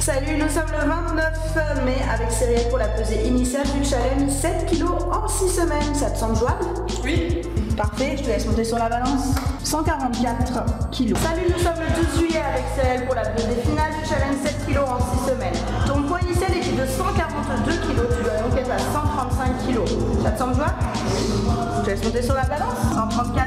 Salut, nous sommes le 29 mai avec Cyril pour la pesée initiale du challenge 7 kg en 6 semaines. Ça te semble jouable? Oui. Parfait, je te laisse monter sur la balance. 144 kg. Salut, nous sommes le 12 juillet avec Cyril pour la pesée finale du challenge 7 kg en 6 semaines. Ton poids initial est de 142 kg, tu dois donc être à 135 kg. Ça te semble jouable? Je te laisse monter sur la balance. 134.